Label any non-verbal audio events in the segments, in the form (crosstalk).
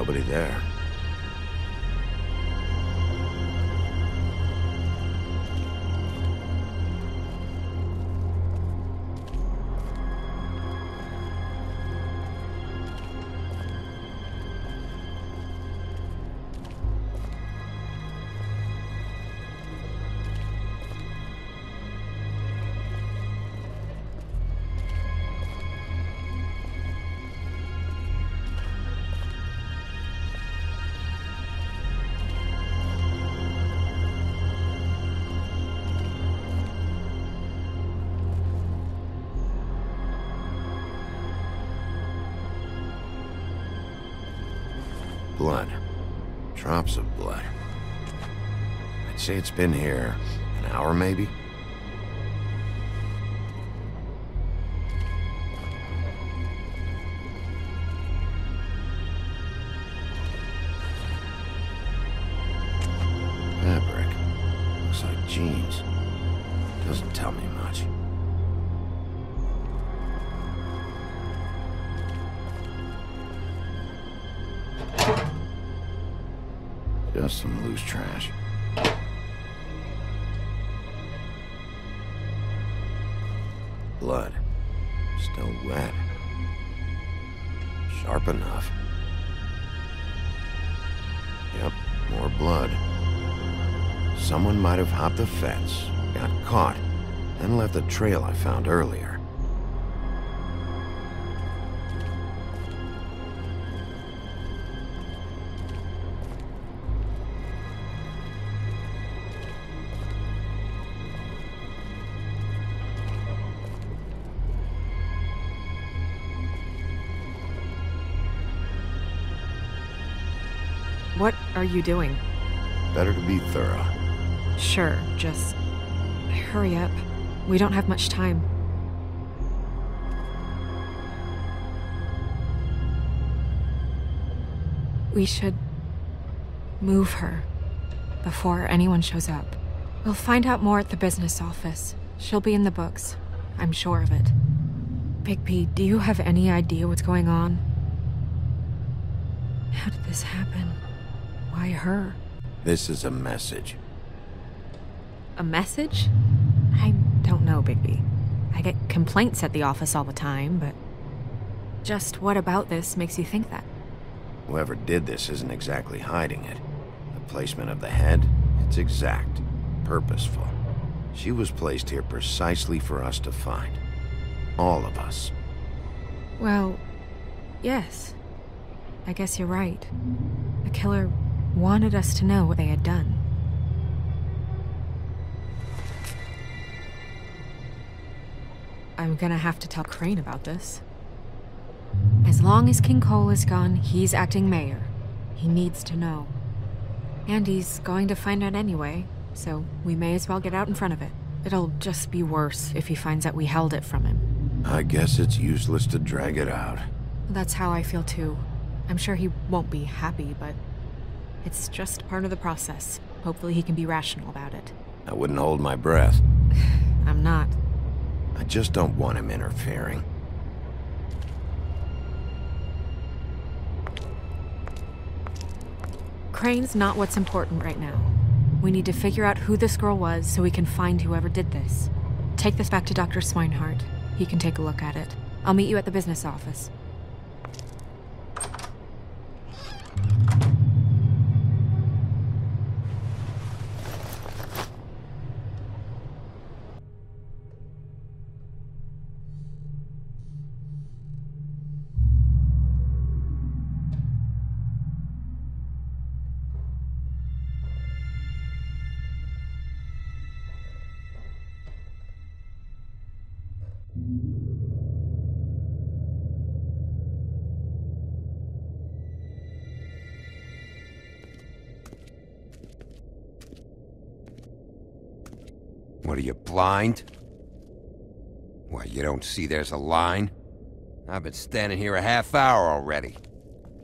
Nobody there. Blood. Drops of blood. I'd say it's been here an hour, maybe? Fabric. Looks like jeans. Doesn't tell me much. Some loose trash. Blood. Still wet. Sharp enough. Yep, more blood. Someone might have hopped the fence, got caught, then left the trail I found earlier. Are you doing? Better to be thorough. Sure, just hurry up. We don't have much time. We should move her before anyone shows up. We'll find out more at the business office. She'll be in the books. I'm sure of it. Bigby, do you have any idea what's going on? How did this happen? Why her? This is a message. A message? I don't know, Bigby. I get complaints at the office all the time, but. Just what about this makes you think that? Whoever did this isn't exactly hiding it. The placement of the head, it's exact, purposeful. She was placed here precisely for us to find. All of us. Well, yes. I guess you're right. A killer wanted us to know what they had done. I'm gonna have to tell Crane about this. As long as King Cole is gone, he's acting mayor. He needs to know. And he's going to find out anyway, so we may as well get out in front of it. It'll just be worse if he finds out we held it from him. I guess it's useless to drag it out. That's how I feel too. I'm sure he won't be happy, but it's just part of the process. Hopefully, he can be rational about it. I wouldn't hold my breath. (sighs) I'm not. I just don't want him interfering. Crane's not what's important right now. We need to figure out who this girl was so we can find whoever did this. Take this back to Dr. Swinehart. He can take a look at it. I'll meet you at the business office. What are you, blind? Why, you don't see there's a line? I've been standing here a half hour already.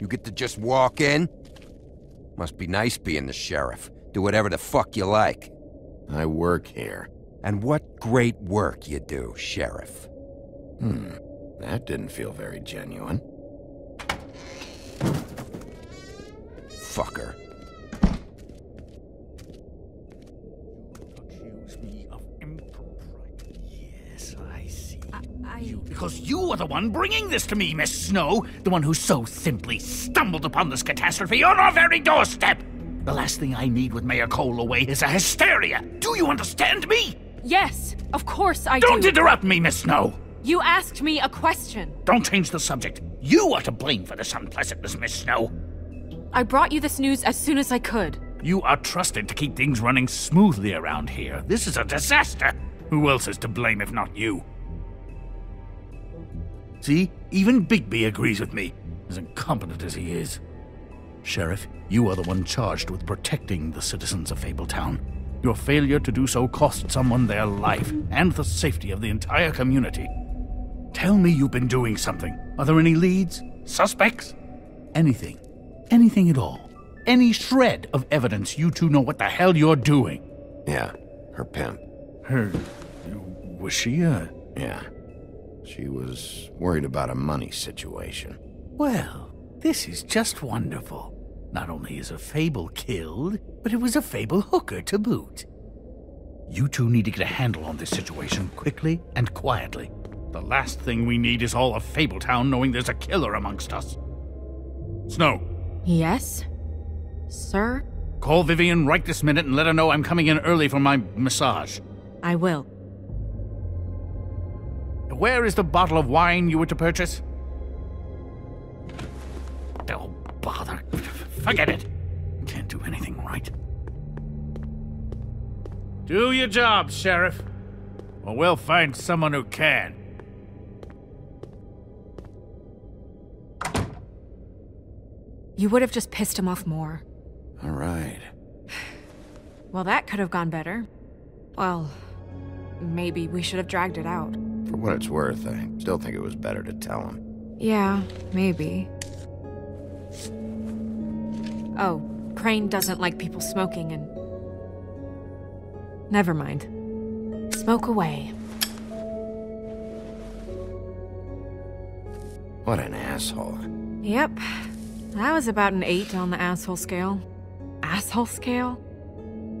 You get to just walk in? Must be nice being the sheriff. Do whatever the fuck you like. I work here. And what great work you do, sheriff. Hmm. That didn't feel very genuine. fucker. I. Because you are the one bringing this to me, Miss Snow. The one who so simply stumbled upon this catastrophe on our very doorstep. The last thing I need with Mayor Cole away is a hysteria. Do you understand me? Yes, of course I Don't do. Not interrupt me, Miss Snow. You asked me a question. Don't change the subject. You are to blame for this unpleasantness, Miss Snow. I brought you this news as soon as I could. You are trusted to keep things running smoothly around here. This is a disaster. Who else is to blame if not you? See, even Bigby agrees with me, as incompetent as he is. Sheriff, you are the one charged with protecting the citizens of Fabletown. Your failure to do so cost someone their life and the safety of the entire community. Tell me you've been doing something. Are there any leads? Suspects? Anything. Anything at all. Any shred of evidence you two know what the hell you're doing. Yeah, her pimp. Her. Was she a. Yeah. She was worried about a money situation. Well, this is just wonderful. Not only is a fable killed, but it was a fable hooker to boot. You two need to get a handle on this situation quickly and quietly. The last thing we need is all of Fabletown knowing there's a killer amongst us. Snow, Yes? Sir? call Vivian right this minute and let her know I'm coming in early for my massage. I will. Where is the bottle of wine you were to purchase? Oh, bother. Forget it. Can't do anything right. Do your job, Sheriff. Or we'll find someone who can. You would have just pissed him off more. All right. Well, that could have gone better. Well, maybe we should have dragged it out. For what it's worth, I still think it was better to tell him. Yeah, maybe. Oh, Crane doesn't like people smoking and. Never mind. Smoke away. What an asshole. Yep. That was about an 8 on the asshole scale. Asshole scale?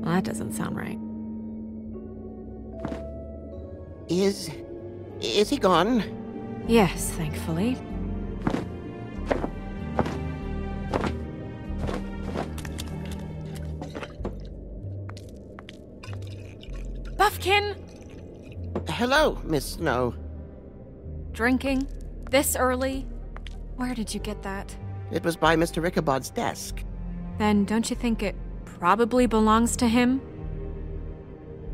Well, that doesn't sound right. Is. Is he gone? Yes, thankfully. Bufkin! Hello, Miss Snow. Drinking? This early? Where did you get that? It was by Mr. Ichabod's desk. Then don't you think it probably belongs to him?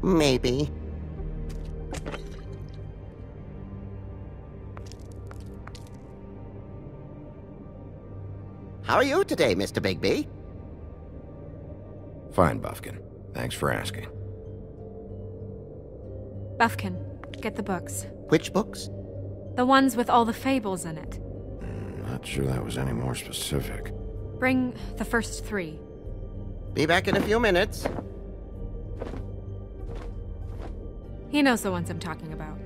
Maybe. How are you today, Mr. Bigby? Fine, Bufkin. Thanks for asking. Bufkin, get the books. Which books? The ones with all the fables in it. Hmm, not sure that was any more specific. Bring the first three. Be back in a few minutes. He knows the ones I'm talking about.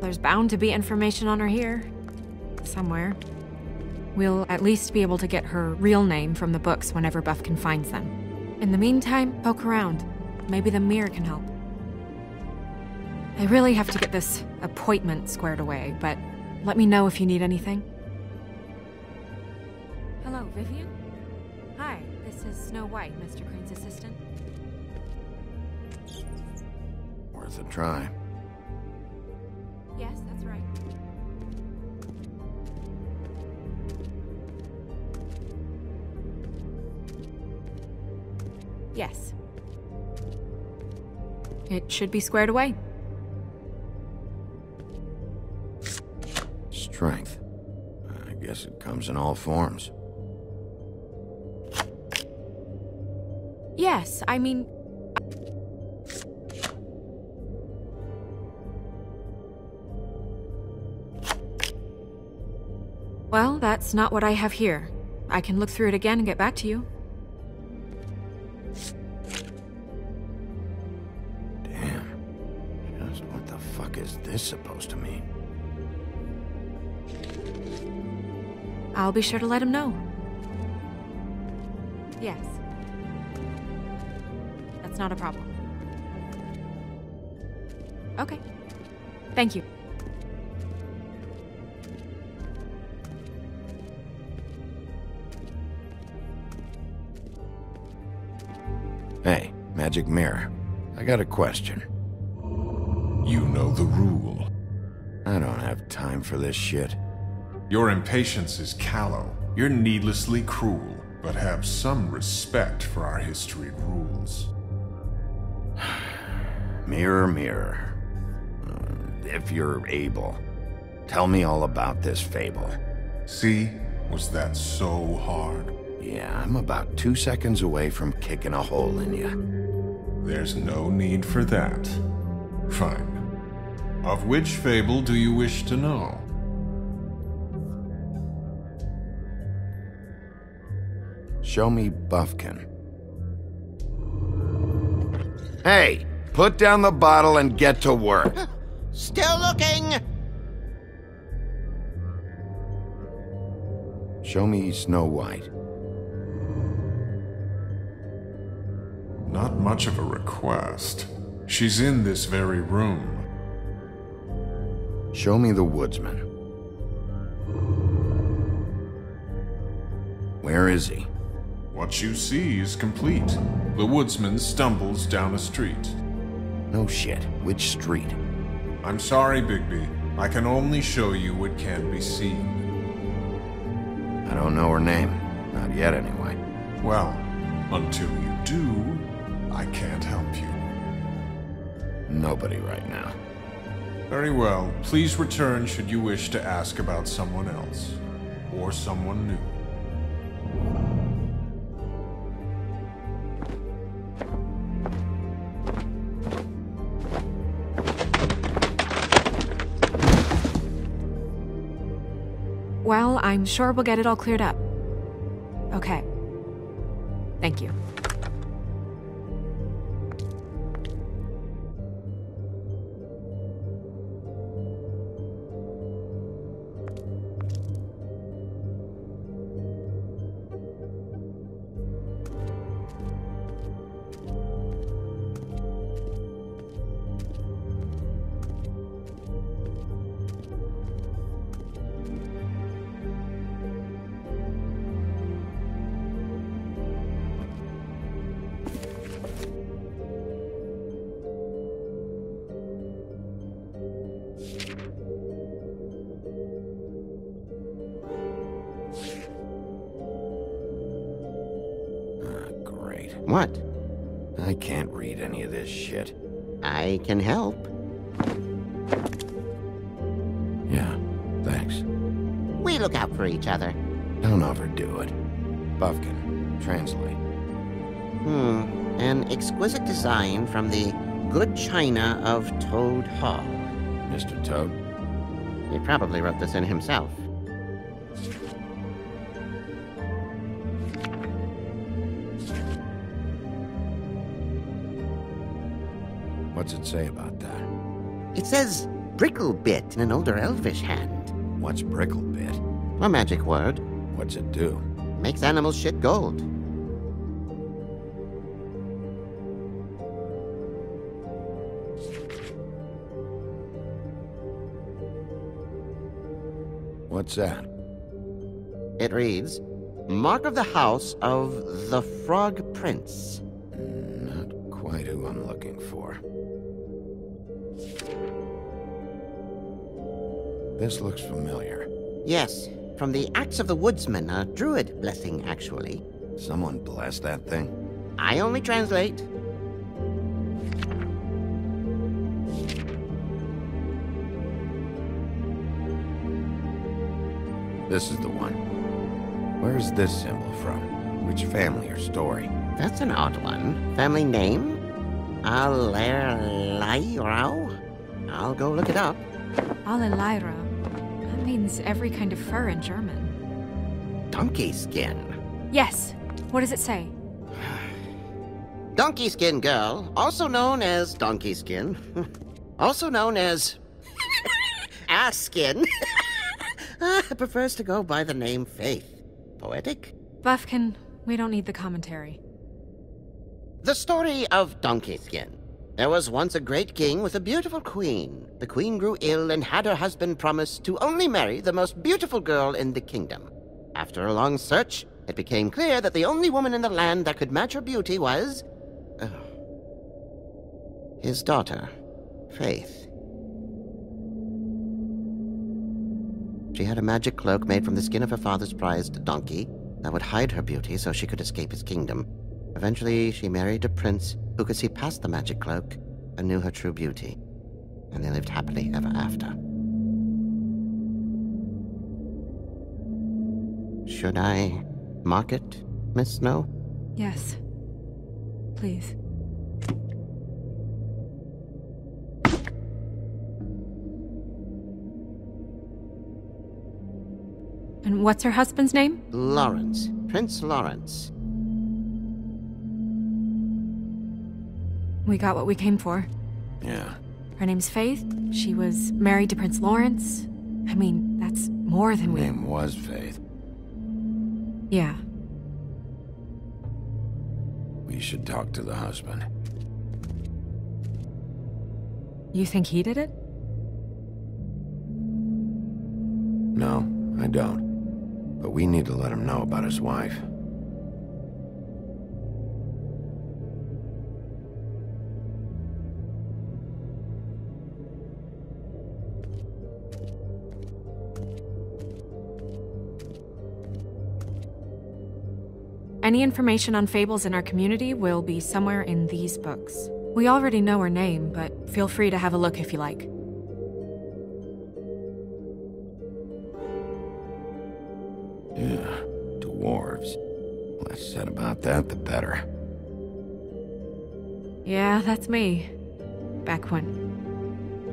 There's bound to be information on her here. Somewhere. We'll at least be able to get her real name from the books whenever Bufkin finds them. In the meantime, poke around. Maybe the mirror can help. I really have to get this appointment squared away, but let me know if you need anything. Hello, Vivian? Hi, this is Snow White, Mr. Crane's assistant. Worth a try. Yes. It should be squared away. Strength. I guess it comes in all forms. Yes, I mean. Well, that's not what I have here. I can look through it again and get back to you. What the fuck is this supposed to mean? I'll be sure to let him know. Yes. That's not a problem. Okay. Thank you. Hey, Magic Mirror. I got a question. You know the rule. I don't have time for this shit. Your impatience is callow. You're needlessly cruel, but have some respect for our history rules. (sighs) Mirror, mirror. Uh, if you're able, tell me all about this fable. See? Was that so hard? Yeah, I'm about two seconds away from kicking a hole in you. There's no need for that. Fine. Of which fable do you wish to know? Show me Bufkin. Hey, put down the bottle and get to work. (laughs) Still looking! Show me Snow White. Not much of a request. She's in this very room. Show me the woodsman. Where is he? What you see is complete. The woodsman stumbles down a street. No shit. Which street? I'm sorry, Bigby. I can only show you what can be seen. I don't know her name. Not yet, anyway. Well, until you do, I can't help you. Nobody right now. Very well. Please return should you wish to ask about someone else. Or someone new. Well, I'm sure we'll get it all cleared up. Okay. Thank you. What? I can't read any of this shit. I can help. Yeah, thanks. We look out for each other. Don't overdo it. Bufkin, translate. Hmm. An exquisite design from the good china of Toad Hall. Mr. Toad? He probably wrote this in himself. What's it say about that? It says Bricklebrit in an older elvish hand. What's Bricklebrit? A magic word. What's it do? Makes animals shit gold. What's that? It reads Mark of the House of the Frog Prince. Hmm, not quite who I'm looking for. This looks familiar. Yes, from the Axe of the Woodsman, a druid blessing, actually. Someone bless that thing. I only translate. This is the one. Where's this symbol from? Which family or story? That's an odd one. Family name? Allerleirauh? I'll go look it up. Allerleirauh. Means every kind of fur in German. Donkey skin. Yes. What does it say? Donkey skin girl, also known as donkey skin, (laughs) also known as (laughs) ass skin, (laughs) ah, prefers to go by the name Faith. Poetic? Bufkin, We don't need the commentary. The story of Donkey Skin. There was once a great king with a beautiful queen. The queen grew ill and had her husband promise to only marry the most beautiful girl in the kingdom. After a long search, it became clear that the only woman in the land that could match her beauty was. Uh, his daughter, Faith. She had a magic cloak made from the skin of her father's prized donkey that would hide her beauty so she could escape his kingdom. Eventually, she married a prince who could see past the magic cloak and knew her true beauty. And they lived happily ever after. Should I mark it, Miss Snow? Yes. Please. And what's her husband's name? Lawrence. Prince Lawrence. We got what we came for. Yeah. Her name's Faith. She was married to Prince Lawrence. I mean, that's more than we. Name was Faith. Yeah. We should talk to the husband. You think he did it? No, I don't. But we need to let him know about his wife. Any information on fables in our community will be somewhere in these books. We already know her name, but feel free to have a look if you like. Yeah, dwarves. Less said about that, the better. Yeah, that's me. Back when.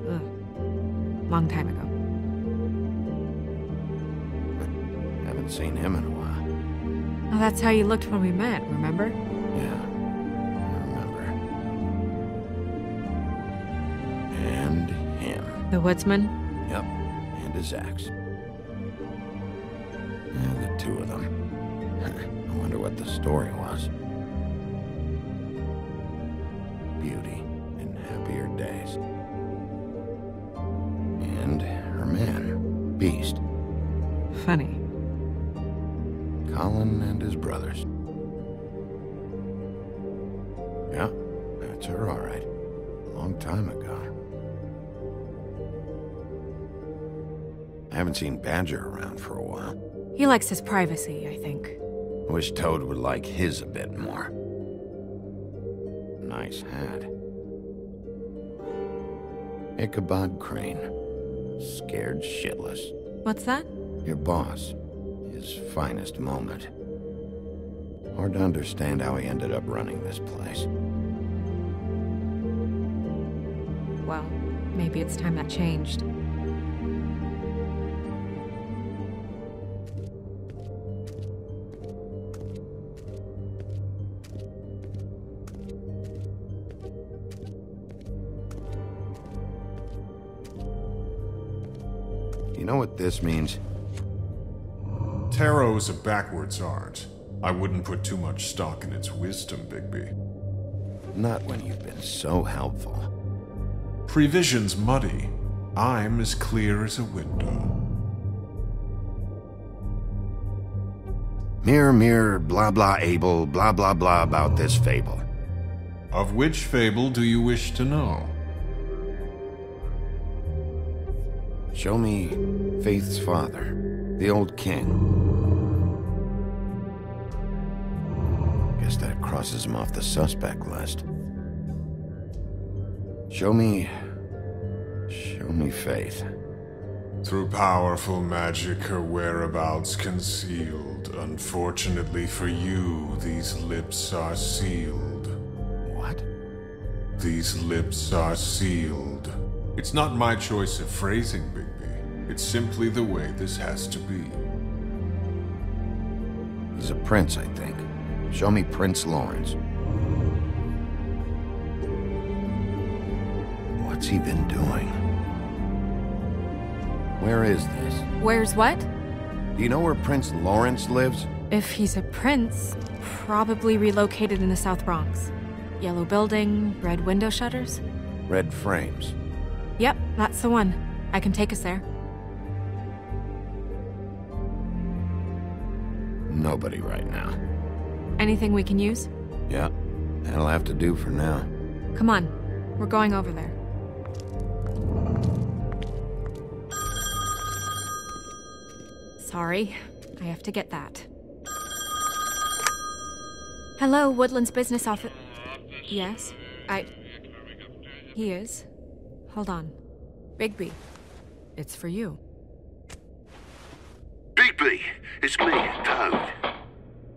Ugh. Long time ago. Haven't seen him in a while. Oh, that's how you looked when we met, remember? Yeah, I remember. And him. The woodsman? Yep, and his axe. Yeah, the two of them. (laughs) I wonder what the story was. Beauty in happier days. And her man, Beast, Funny. Colin and his brothers. Yeah, that's her, all right. A long time ago. I haven't seen Badger around for a while. He likes his privacy, I think. I wish Toad would like his a bit more. Nice hat. Ichabod Crane. Scared shitless. What's that? Your boss. His finest moment. Hard to understand how he ended up running this place. Well, maybe it's time that changed. You know what this means? Tarot's a backwards art. I wouldn't put too much stock in its wisdom, Bigby. Not when you've been so helpful. Prevision's muddy. I'm as clear as a window. Mirror, mirror, blah blah able, blah blah blah about this fable. Of which fable do you wish to know? Show me Faith's father, the old king. Guess that crosses him off the suspect list. Show me. Show me Faith. Through powerful magic, her whereabouts concealed. Unfortunately for you, these lips are sealed. What? These lips are sealed. It's not my choice of phrasing, Bigby. It's simply the way this has to be. He's a prince, I think. Show me Prince Lawrence. What's he been doing? Where is this? Where's what? Do you know where Prince Lawrence lives? If he's a prince, probably relocated in the South Bronx. Yellow building, red window shutters? Red frames. Yep, that's the one. I can take us there. Nobody right now. Anything we can use? Yeah, that'll have to do for now. Come on, we're going over there. Sorry, I have to get that. Hello, Woodland's business office. Yes, I. He is. Hold on. Bigby, it's for you. Bigby, it's me, Toad.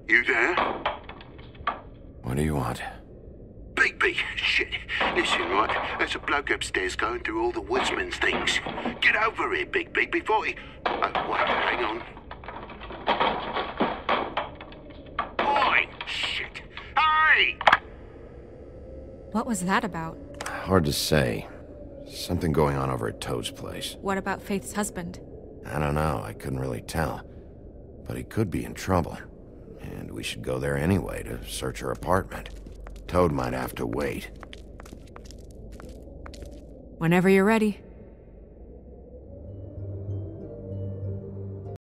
You there? What do you want? Bigby, shit. Listen, right, there's a bloke upstairs going through all the woodsman's things. Get over here, Big Big, before he... Oh, wait, hang on. Oi, shit. Hey! What was that about? Hard to say. Something going on over at Toad's place. What about Faith's husband? I don't know, I couldn't really tell. But he could be in trouble. And we should go there anyway to search her apartment. Toad might have to wait. Whenever you're ready.